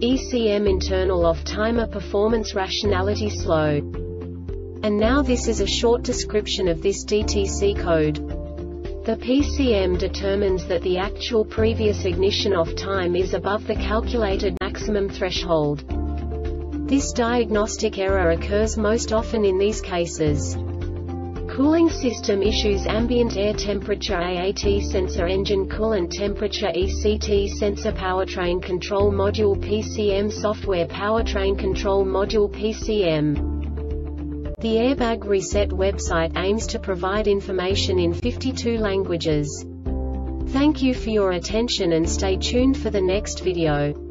ECM internal off-timer performance rationality slow. And now this is a short description of this DTC code. The PCM determines that the actual previous ignition off time is above the calculated maximum threshold. This diagnostic error occurs most often in these cases. Cooling system issues ambient air temperature AAT sensor engine coolant temperature ECT sensor powertrain control module PCM software powertrain control module PCM The Airbag Reset website aims to provide information in 52 languages. Thank you for your attention and stay tuned for the next video.